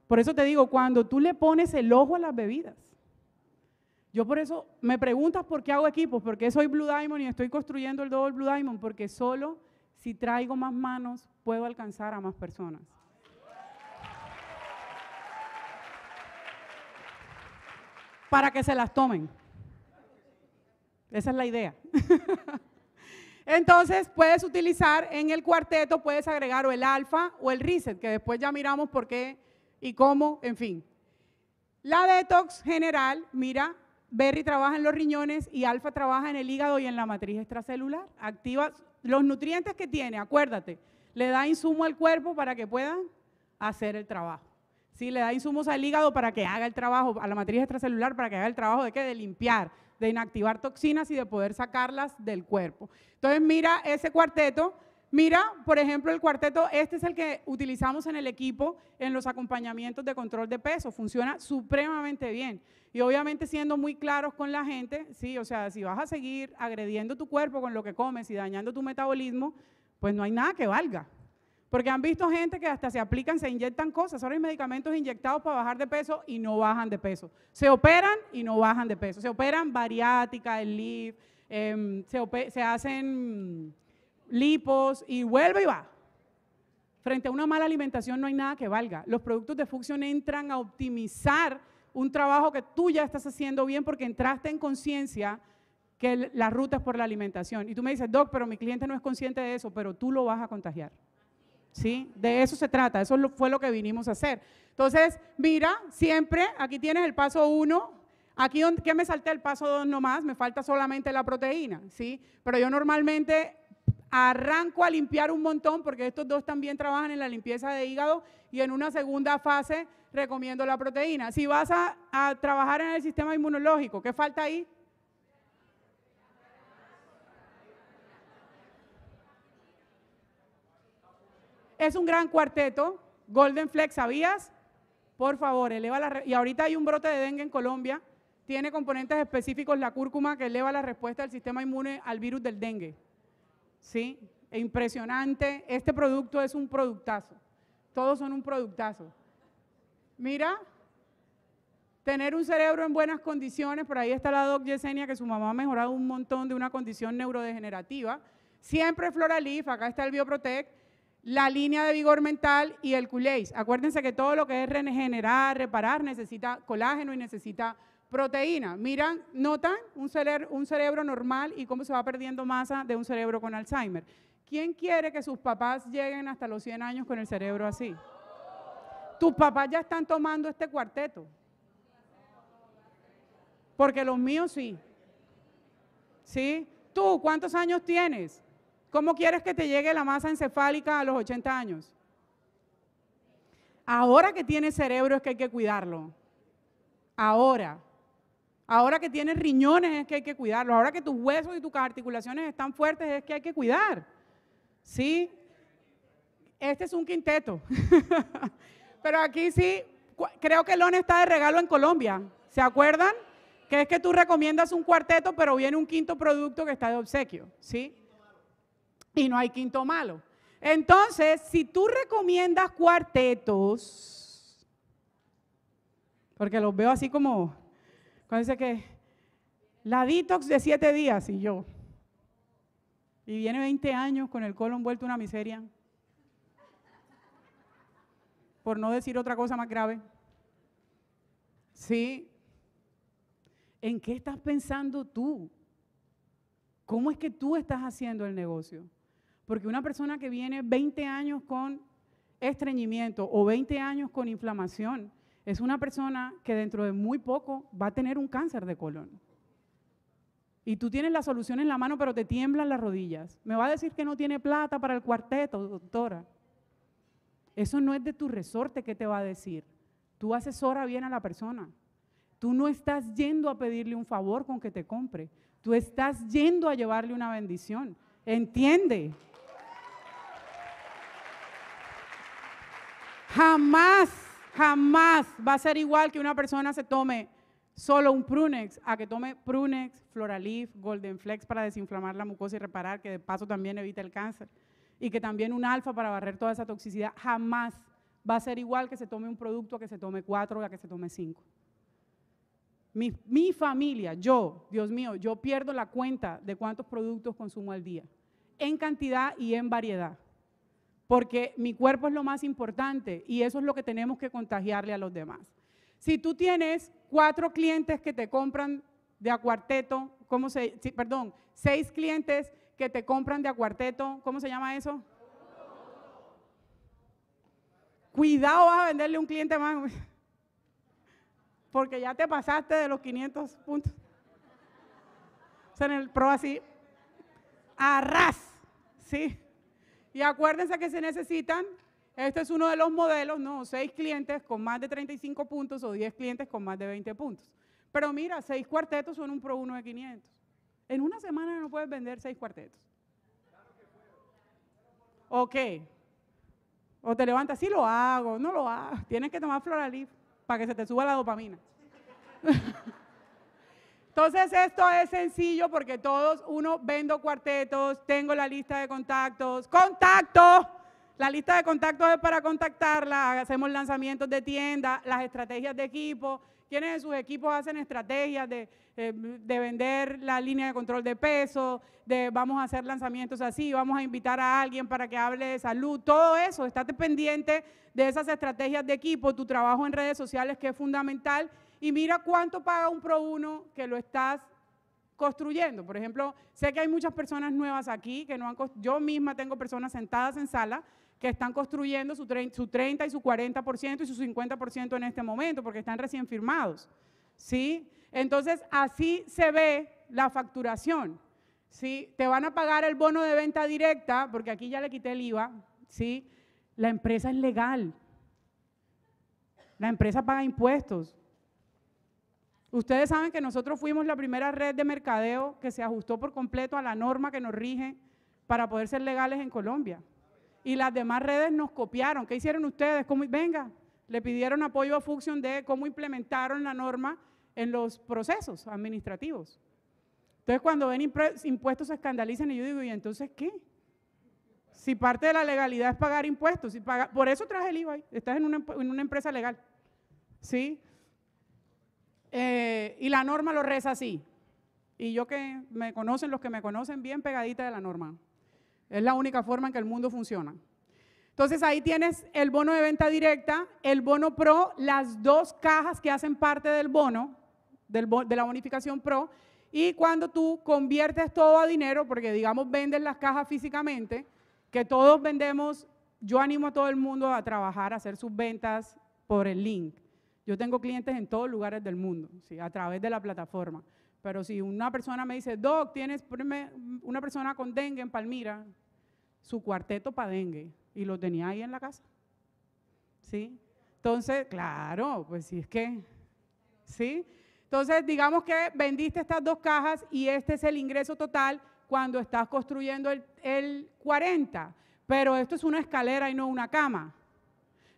Por eso te digo, cuando tú le pones el ojo a las bebidas, yo por eso me preguntas por qué hago equipos, por qué soy Blue Diamond y estoy construyendo el Double Blue Diamond, porque solo si traigo más manos puedo alcanzar a más personas. Para que se las tomen. Esa es la idea. [laughs] Entonces puedes utilizar en el cuarteto, puedes agregar o el alfa o el reset, que después ya miramos por qué y cómo, en fin. La detox general, mira, Berry trabaja en los riñones y alfa trabaja en el hígado y en la matriz extracelular. Activa los nutrientes que tiene, acuérdate, le da insumo al cuerpo para que puedan hacer el trabajo. Sí, le da insumos al hígado para que haga el trabajo, a la matriz extracelular para que haga el trabajo de qué? De limpiar, de inactivar toxinas y de poder sacarlas del cuerpo. Entonces mira ese cuarteto, mira por ejemplo el cuarteto, este es el que utilizamos en el equipo en los acompañamientos de control de peso, funciona supremamente bien. Y obviamente siendo muy claros con la gente, sí, o sea, si vas a seguir agrediendo tu cuerpo con lo que comes y dañando tu metabolismo, pues no hay nada que valga. Porque han visto gente que hasta se aplican, se inyectan cosas. Ahora hay medicamentos inyectados para bajar de peso y no bajan de peso. Se operan y no bajan de peso. Se operan bariátrica, el LIF, em, se, hacen lipos y vuelve y va. Frente a una mala alimentación no hay nada que valga. Los productos de Fucción entran a optimizar un trabajo que tú ya estás haciendo bien porque entraste en conciencia que la ruta es por la alimentación. Y tú me dices, Doc, pero mi cliente no es consciente de eso, pero tú lo vas a contagiar. ¿Sí? De eso se trata, eso fue lo que vinimos a hacer. Entonces, mira, siempre, aquí tienes el paso uno, aquí que me salté el paso dos nomás, me falta solamente la proteína, ¿sí? Pero yo normalmente arranco a limpiar un montón porque estos dos también trabajan en la limpieza de hígado y en una segunda fase recomiendo la proteína. Si vas a, trabajar en el sistema inmunológico, ¿qué falta ahí? Es un gran cuarteto. Golden Flex, ¿sabías? Por favor, eleva la... Y ahorita hay un brote de dengue en Colombia. Tiene componentes específicos la cúrcuma que eleva la respuesta del sistema inmune al virus del dengue. ¿Sí? E impresionante. Este producto es un productazo. Todos son un productazo. Mira, tener un cerebro en buenas condiciones, por ahí está la doc Yesenia, que su mamá ha mejorado un montón de una condición neurodegenerativa. Siempre Floralif, acá está el Bioprotect, la línea de vigor mental y el Culéis. Acuérdense que todo lo que es regenerar, reparar, necesita colágeno y necesita proteína. Miran, notan un cerebro, normal y cómo se va perdiendo masa de un cerebro con Alzheimer. ¿Quién quiere que sus papás lleguen hasta los 100 años con el cerebro así? Tus papás ya están tomando este cuarteto. Porque los míos sí. ¿Sí? ¿Tú cuántos años tienes? ¿Cómo quieres que te llegue la masa encefálica a los 80 años? Ahora que tienes cerebro es que hay que cuidarlo. Ahora. Ahora que tienes riñones es que hay que cuidarlo. Ahora que tus huesos y tus articulaciones están fuertes es que hay que cuidar. ¿Sí? Este es un quinteto. [laughs] Pero aquí sí, creo que Lone está de regalo en Colombia. ¿Se acuerdan? Que es que tú recomiendas un cuarteto, pero viene un quinto producto que está de obsequio. ¿Sí? y no hay quinto malo. Entonces, si tú recomiendas cuartetos, porque los veo así como, cuando dice que la detox de siete días y yo, y viene 20 años con el colon vuelto una miseria, por no decir otra cosa más grave. Sí. ¿En qué estás pensando tú? ¿Cómo es que tú estás haciendo el negocio? Porque una persona que viene 20 años con estreñimiento o 20 años con inflamación es una persona que dentro de muy poco va a tener un cáncer de colon. Y tú tienes la solución en la mano, pero te tiemblan las rodillas. Me va a decir que no tiene plata para el cuarteto, doctora. Eso no es de tu resorte que te va a decir. Tú asesora bien a la persona. Tú no estás yendo a pedirle un favor con que te compre. Tú estás yendo a llevarle una bendición. Entiende. Jamás, jamás va a ser igual que una persona se tome solo un Prunex a que tome Prunex, Floralif, Golden Flex para desinflamar la mucosa y reparar, que de paso también evita el cáncer. Y que también un alfa para barrer toda esa toxicidad. Jamás va a ser igual que se tome un producto a que se tome cuatro o a que se tome cinco. Mi, mi, familia, yo, Dios mío, yo pierdo la cuenta de cuántos productos consumo al día, en cantidad y en variedad porque mi cuerpo es lo más importante y eso es lo que tenemos que contagiarle a los demás. Si tú tienes cuatro clientes que te compran de a ¿cómo se, perdón, seis clientes que te compran de a cuarteto, ¿cómo se llama eso? Cuidado vas a venderle un cliente más, porque ya te pasaste de los 500 puntos. O sea, en el pro así, arras, ¿sí? Y acuérdense que se necesitan, este es uno de los modelos, ¿no? Seis clientes con más de 35 puntos o 10 clientes con más de 20 puntos. Pero mira, seis cuartetos son un Pro 1 de 500. En una semana no puedes vender seis cuartetos. Ok. O te levantas, sí lo hago, no lo hago. Tienes que tomar Floralif para que se te suba la dopamina. [laughs] Entonces esto es sencillo porque todos, uno, vendo cuartetos, tengo la lista de contactos, contacto, La lista de contactos es para contactarla, hacemos lanzamientos de tienda, las estrategias de equipo, quienes de sus equipos hacen estrategias de, eh, de, vender la línea de control de peso, de vamos a hacer lanzamientos así, vamos a invitar a alguien para que hable de salud, todo eso, estate pendiente de esas estrategias de equipo, tu trabajo en redes sociales que es fundamental y mira cuánto paga un Pro uno que lo estás construyendo. Por ejemplo, sé que hay muchas personas nuevas aquí que no han, yo misma tengo personas sentadas en sala que están construyendo su, 30 y su 40% y su 50% en este momento, porque están recién firmados. ¿Sí? Entonces, así se ve la facturación. ¿Sí? Te van a pagar el bono de venta directa, porque aquí ya le quité el IVA. ¿Sí? La empresa es legal. La empresa paga impuestos. Ustedes saben que nosotros fuimos la primera red de mercadeo que se ajustó por completo a la norma que nos rige para poder ser legales en Colombia y las demás redes nos copiaron. ¿Qué hicieron ustedes? ¿Cómo, venga, le pidieron apoyo a Fusion de cómo implementaron la norma en los procesos administrativos. Entonces, cuando ven impuestos se escandalizan y yo digo, ¿y entonces qué? Si parte de la legalidad es pagar impuestos, si paga, por eso traje el IVA, estás una, en una empresa legal. ¿Sí? Eh, y la norma lo reza así. Y yo que me conocen, los que me conocen, bien pegadita de la norma. Es la única forma en que el mundo funciona. Entonces ahí tienes el bono de venta directa, el bono pro, las dos cajas que hacen parte del bono, de la bonificación pro, y cuando tú conviertes todo a dinero, porque digamos vendes las cajas físicamente, que todos vendemos, yo animo a todo el mundo a trabajar, a hacer sus ventas por el link. Yo tengo clientes en todos lugares del mundo, ¿sí? a través de la plataforma. Pero si una persona me dice, Doc, tienes una persona con dengue en Palmira, su cuarteto para dengue, y lo tenía ahí en la casa. ¿Sí? Entonces, claro, pues si es que, ¿sí? Entonces, digamos que vendiste estas dos cajas y este es el ingreso total cuando estás construyendo el, el 40, pero esto es una escalera y no una cama.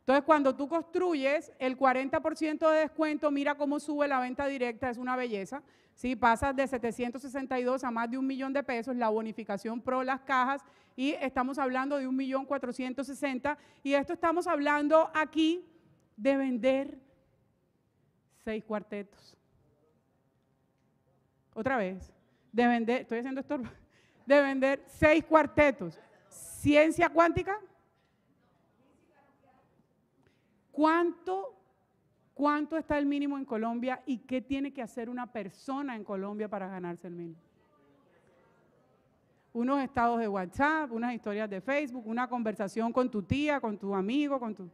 Entonces, cuando tú construyes el 40% de descuento, mira cómo sube la venta directa, es una belleza. ¿sí? Pasas de 762 a más de un millón de pesos, la bonificación pro las cajas, y estamos hablando de un millón 460. Y esto estamos hablando aquí de vender seis cuartetos. Otra vez, de vender, estoy haciendo esto, de vender seis cuartetos. Ciencia cuántica. ¿Cuánto ¿Cuánto está el mínimo en Colombia y qué tiene que hacer una persona en Colombia para ganarse el mínimo? Unos estados de WhatsApp, unas historias de Facebook, una conversación con tu tía, con tu amigo, con tu...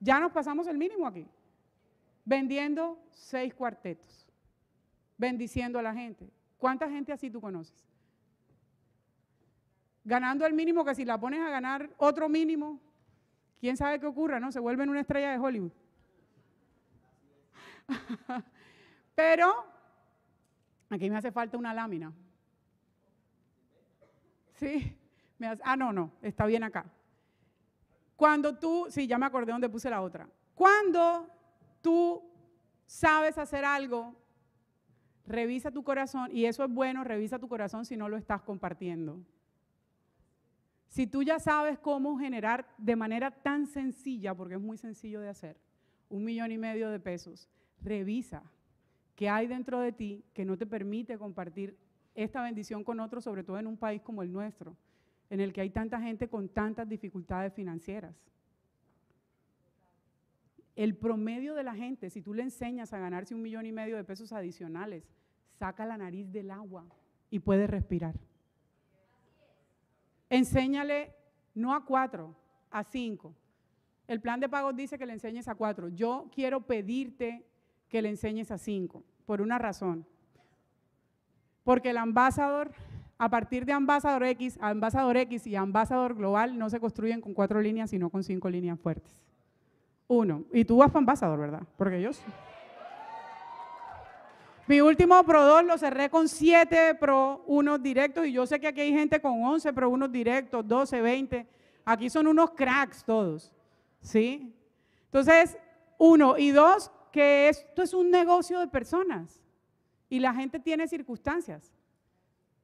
Ya nos pasamos el mínimo aquí, vendiendo seis cuartetos, bendiciendo a la gente. ¿Cuánta gente así tú conoces? Ganando el mínimo que si la pones a ganar otro mínimo, ¿Quién sabe qué ocurra, no? Se vuelven una estrella de Hollywood. [laughs] Pero aquí me hace falta una lámina. ¿Sí? ah, no, no, está bien acá. Cuando tú, sí, ya me acordé dónde puse la otra. Cuando tú sabes hacer algo, revisa tu corazón, y eso es bueno, revisa tu corazón si no lo estás compartiendo. Si tú ya sabes cómo generar de manera tan sencilla, porque es muy sencillo de hacer, un millón y medio de pesos, revisa qué hay dentro de ti que no te permite compartir esta bendición con otros, sobre todo en un país como el nuestro, en el que hay tanta gente con tantas dificultades financieras. El promedio de la gente, si tú le enseñas a ganarse un millón y medio de pesos adicionales, saca la nariz del agua y puede respirar. Enséñale no a cuatro, a cinco. El plan de pagos dice que le enseñes a cuatro. Yo quiero pedirte que le enseñes a cinco, por una razón. Porque el ambasador, a partir de ambasador X, ambasador X y ambasador global no se construyen con cuatro líneas, sino con cinco líneas fuertes. Uno. Y tú vas para ambasador, ¿verdad? Porque yo... Mi último Pro 2 lo cerré con 7 Pro 1 directos y yo sé que aquí hay gente con 11 Pro 1 directos, 12, 20. Aquí son unos cracks todos. ¿Sí? Entonces, uno. Y dos, que esto es un negocio de personas y la gente tiene circunstancias.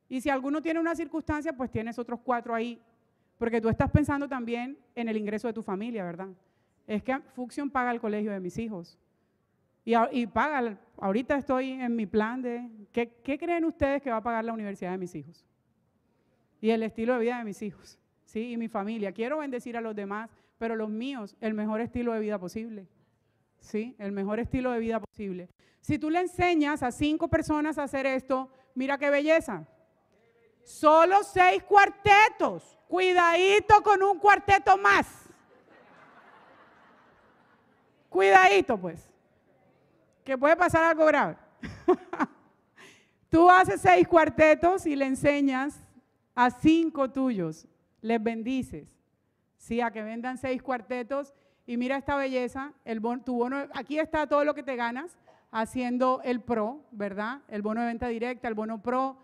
Y si alguno tiene una circunstancia, pues tienes otros cuatro ahí porque tú estás pensando también en el ingreso de tu familia, ¿verdad? Es que Fuxion paga el colegio de mis hijos. Y, paga, ahorita estoy en mi plan de, ¿qué, ¿qué creen ustedes que va a pagar la universidad de mis hijos? Y el estilo de vida de mis hijos, ¿sí? Y mi familia. Quiero bendecir a los demás, pero los míos, el mejor estilo de vida posible. ¿Sí? El mejor estilo de vida posible. Si tú le enseñas a cinco personas a hacer esto, mira qué belleza. Solo seis cuartetos. Cuidadito con un cuarteto más. Cuidadito, pues. Que puede pasar algo grave. [laughs] Tú haces seis cuartetos y le enseñas a cinco tuyos. Les bendices. Sí, a que vendan seis cuartetos. Y mira esta belleza. El tu bono, aquí está todo lo que te ganas haciendo el pro, ¿verdad? El bono de venta directa, el bono pro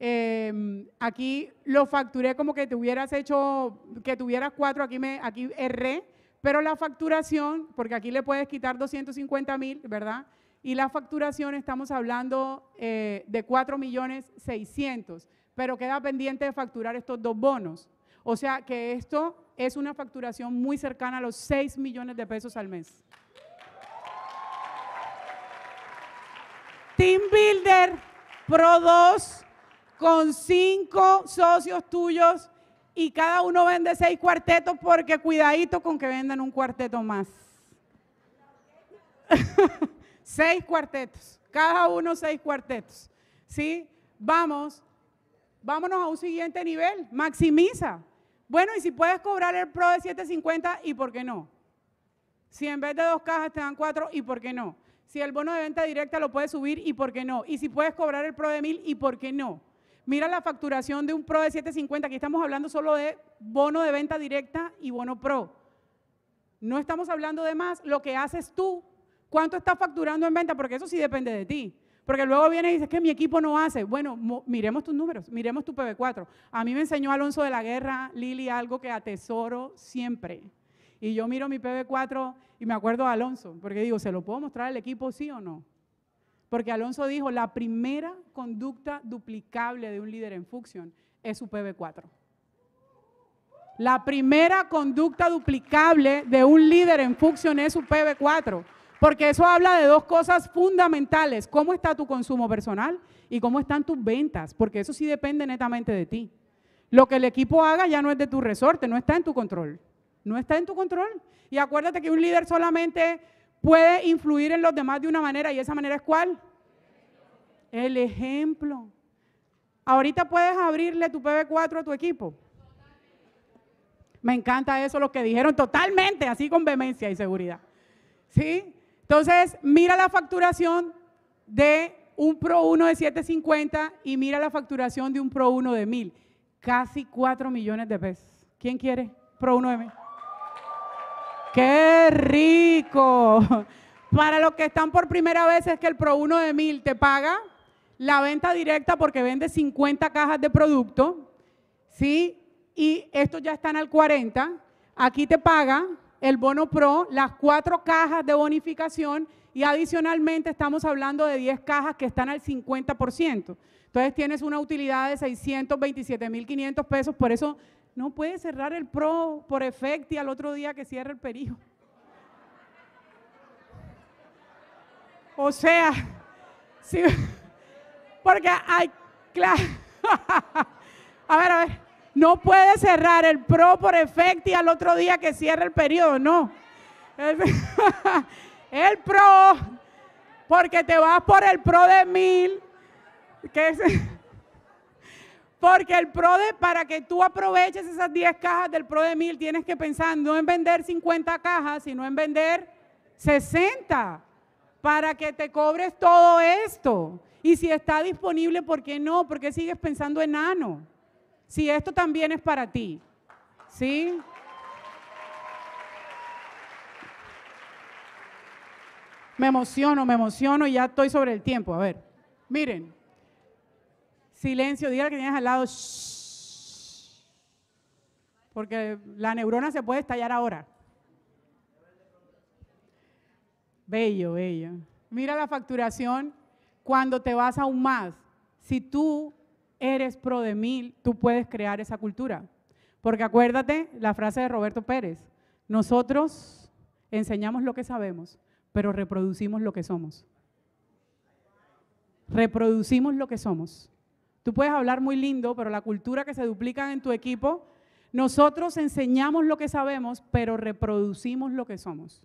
Em, aquí lo facturé como que hubieras hecho, que tuvieras cuatro, aquí, me, aquí erré, pero la facturación, porque aquí le puedes quitar 250 mil, ¿verdad? Y la facturación estamos hablando eh, de 4 millones 600, pero queda pendiente de facturar estos dos bonos. O sea que esto es una facturación muy cercana a los 6 millones de pesos al mes. Team Builder Pro 2 con cinco socios tuyos y cada uno vende seis cuartetos porque cuidadito con que vendan un cuarteto más. [laughs] seis cuartetos, cada uno seis cuartetos. ¿Sí? Vamos, vámonos a un siguiente nivel, maximiza. Bueno, y si puedes cobrar el Pro de 750, ¿y por qué no? Si en vez de dos cajas te dan cuatro, ¿y por qué no? Si el bono de venta directa lo puedes subir, ¿y por qué no? Y si puedes cobrar el Pro de 1000, ¿y por qué no? Mira la facturación de un Pro de 750, aquí estamos hablando solo de bono de venta directa y bono Pro. No estamos hablando de más, lo que haces tú, cuánto estás facturando en venta, porque eso sí depende de ti. Porque luego viene y dices que mi equipo no hace. Bueno, miremos tus números, miremos tu PB4. A mí me enseñó Alonso de la Guerra, Lili, algo que atesoro siempre. Y yo miro mi PB4 y me acuerdo de Alonso, porque digo, ¿se lo puedo mostrar al equipo sí o no? Porque Alonso dijo, la primera conducta duplicable de un líder en Fuxion es su PB4. La primera conducta duplicable de un líder en Fuxion es su PB4. Porque eso habla de dos cosas fundamentales. ¿Cómo está tu consumo personal y cómo están tus ventas? Porque eso sí depende netamente de ti. Lo que el equipo haga ya no es de tu resorte, no está en tu control. No está en tu control. Y acuérdate que un líder solamente puede influir en los demás de una manera y esa manera es cuál? El ejemplo. Ahorita puedes abrirle tu PB4 a tu equipo. Me encanta eso, lo que dijeron totalmente, así con vehemencia y seguridad. ¿Sí? Entonces, mira la facturación de un Pro 1 de 750 y mira la facturación de un Pro 1 de 1000. Casi 4 millones de pesos. ¿Quién quiere Pro 1 de 1000? ¡Qué rico! [laughs] Para los que están por primera vez es que el Pro 1 de 1000 te paga la venta directa porque vende 50 cajas de producto, ¿sí? Y estos ya están al 40. Aquí te paga el bono Pro, las cuatro cajas de bonificación y adicionalmente estamos hablando de 10 cajas que están al 50%. Entonces tienes una utilidad de 627.500 pesos, por eso no puedes cerrar el PRO por efecto y al otro día que cierre el periodo. O sea, [laughs] sí, porque hay, claro, [laughs] a ver, a ver, no puedes cerrar el PRO por efecto y al otro día que cierre el periodo, no. [laughs] El, PRO, porque te vas por el PRO de mil, que es porque el PRO de, para que tú aproveches esas 10 cajas del PRO de 1000, tienes que pensar no en vender 50 cajas, sino en vender 60 para que te cobres todo esto. Y si está disponible, ¿por qué no? ¿Por qué sigues pensando enano? Si esto también es para ti. ¿Sí? Me emociono, me emociono y ya estoy sobre el tiempo. A ver, miren. Silencio, diga que tienes al lado. porque la neurona se puede estallar ahora. Bello, bello. Mira la facturación cuando te vas aún más. Si tú eres pro de mil, tú puedes crear esa cultura. Porque acuérdate la frase de Roberto Pérez, nosotros enseñamos lo que sabemos, pero reproducimos lo que somos. Reproducimos lo que somos. Tú puedes hablar muy lindo, pero la cultura que se duplica en tu equipo, nosotros enseñamos lo que sabemos, pero reproducimos lo que somos.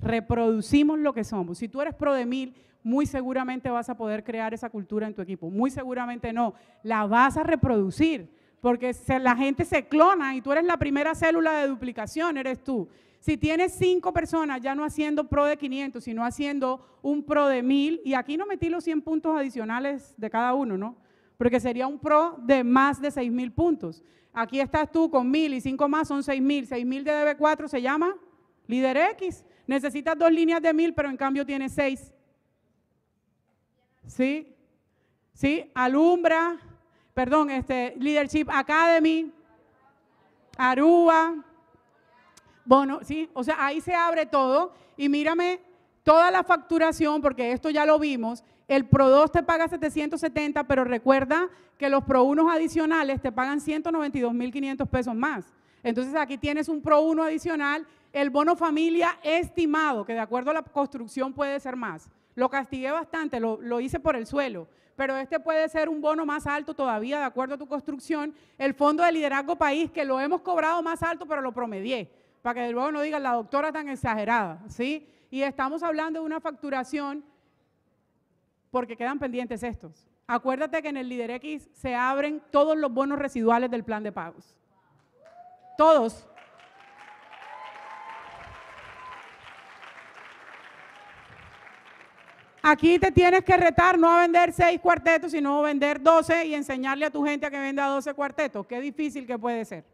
Reproducimos lo que somos. Si tú eres pro de mil, muy seguramente vas a poder crear esa cultura en tu equipo. Muy seguramente no. La vas a reproducir, porque la gente se clona y tú eres la primera célula de duplicación, eres tú. Si tienes cinco personas ya no haciendo pro de 500, sino haciendo un pro de 1000, y aquí no metí los 100 puntos adicionales de cada uno, ¿no? Porque sería un pro de más de 6000 puntos. Aquí estás tú con 1000 y 5 más son 6000. 6000 de DB4 se llama líder X. Necesitas dos líneas de 1000, pero en cambio tienes 6. ¿Sí? ¿Sí? Alumbra, perdón, este, Leadership Academy, Aruba, bueno, sí, o sea, ahí se abre todo y mírame toda la facturación, porque esto ya lo vimos, el Pro 2 te paga 770, pero recuerda que los Pro 1 adicionales te pagan 192.500 pesos más. Entonces aquí tienes un Pro 1 adicional, el bono familia estimado, que de acuerdo a la construcción puede ser más. Lo castigué bastante, lo, lo hice por el suelo, pero este puede ser un bono más alto todavía de acuerdo a tu construcción. El Fondo de Liderazgo País, que lo hemos cobrado más alto, pero lo promedié para que luego no digan la doctora tan exagerada, ¿sí? Y estamos hablando de una facturación porque quedan pendientes estos. Acuérdate que en el Líder X se abren todos los bonos residuales del plan de pagos. Todos. Aquí te tienes que retar no a vender seis cuartetos, sino a vender 12 y enseñarle a tu gente a que venda 12 cuartetos. Qué difícil que puede ser.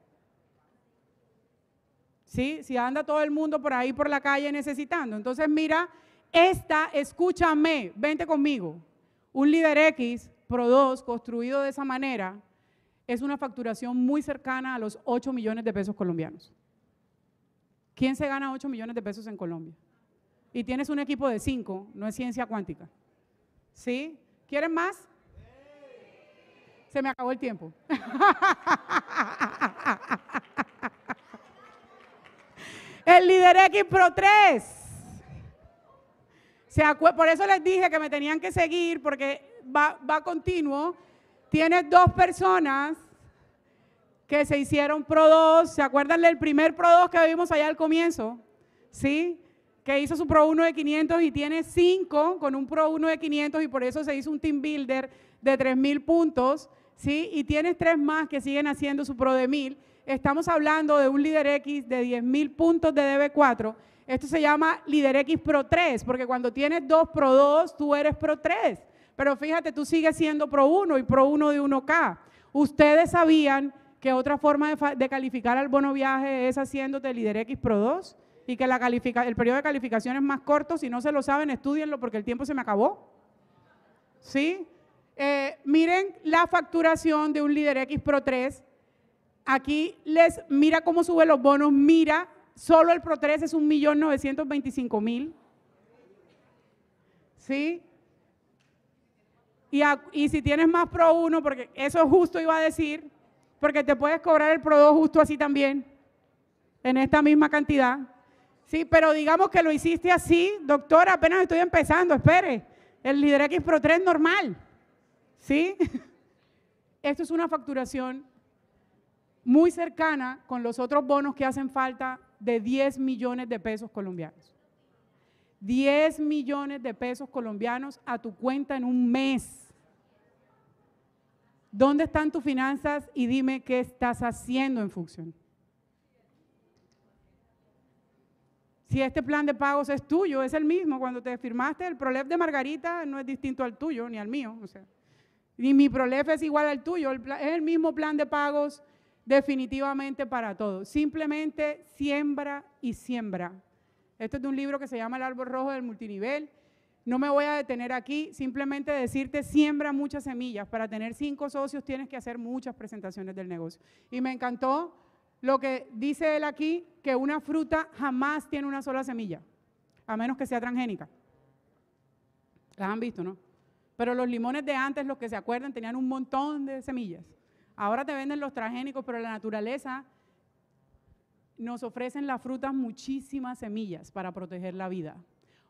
¿sí? Si anda todo el mundo por ahí por la calle necesitando. Entonces, mira, esta, escúchame, vente conmigo. Un líder X Pro 2 construido de esa manera es una facturación muy cercana a los 8 millones de pesos colombianos. ¿Quién se gana 8 millones de pesos en Colombia? Y tienes un equipo de 5, no es ciencia cuántica. ¿Sí? ¿Quieren más? Se me acabó el tiempo. [laughs] El Líder X Pro 3. Por eso les dije que me tenían que seguir porque va, va continuo. Tienes dos personas que se hicieron Pro 2. ¿Se acuerdan del primer Pro 2 que vimos allá al comienzo? ¿Sí? Que hizo su Pro 1 de 500 y tiene 5 con un Pro 1 de 500 y por eso se hizo un Team Builder de 3000 puntos. ¿Sí? Y tienes tres más que siguen haciendo su Pro de 1000 estamos hablando de un líder X de 10.000 puntos de DB4. Esto se llama líder X Pro 3, porque cuando tienes 2 Pro 2, tú eres Pro 3. Pero fíjate, tú sigues siendo Pro 1 y Pro 1 de 1K. Ustedes sabían que otra forma de, calificar al bono viaje es haciéndote líder X Pro 2 y que el periodo de calificación es más corto. Si no se lo saben, estudienlo porque el tiempo se me acabó. ¿Sí? Eh, miren la facturación de un líder X Pro 3 Aquí les mira cómo sube los bonos, mira, solo el Pro 3 es 1.925.000. ¿Sí? Y, y si tienes más Pro 1, porque eso es justo iba a decir, porque te puedes cobrar el Pro 2 justo así también, en esta misma cantidad. Sí, pero digamos que lo hiciste así, doctor, apenas estoy empezando, espere. El Líder X Pro 3 normal. ¿Sí? [laughs] Esto es una facturación muy cercana con los otros bonos que hacen falta de 10 millones de pesos colombianos. 10 millones de pesos colombianos a tu cuenta en un mes. ¿Dónde están tus finanzas? Y dime qué estás haciendo en función. Si este plan de pagos es tuyo, es el mismo. Cuando te firmaste, el PROLEF de Margarita no es distinto al tuyo ni al mío. O sea, ni mi PROLEF es igual al tuyo. es el mismo plan de pagos definitivamente para todos. Simplemente siembra y siembra. Esto es de un libro que se llama El árbol rojo del multinivel. No me voy a detener aquí, simplemente decirte siembra muchas semillas. Para tener cinco socios tienes que hacer muchas presentaciones del negocio. Y me encantó lo que dice él aquí, que una fruta jamás tiene una sola semilla, a menos que sea transgénica. Las han visto, ¿no? Pero los limones de antes, los que se acuerdan, tenían un montón de semillas. Ahora te venden los transgénicos, pero la naturaleza nos ofrecen las frutas muchísimas semillas para proteger la vida.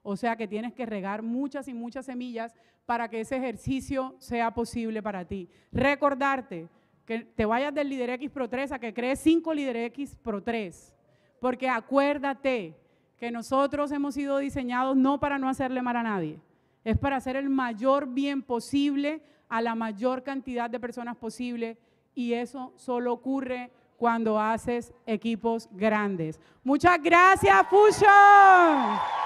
O sea que tienes que regar muchas y muchas semillas para que ese ejercicio sea posible para ti. Recordarte que te vayas del Líder X Pro 3 a que crees 5 Líder X Pro 3. Porque acuérdate que nosotros hemos sido diseñados no para no hacerle mal a nadie, es para hacer el mayor bien posible a la mayor cantidad de personas posible y eso solo ocurre cuando haces equipos grandes. Muchas gracias, Fusion.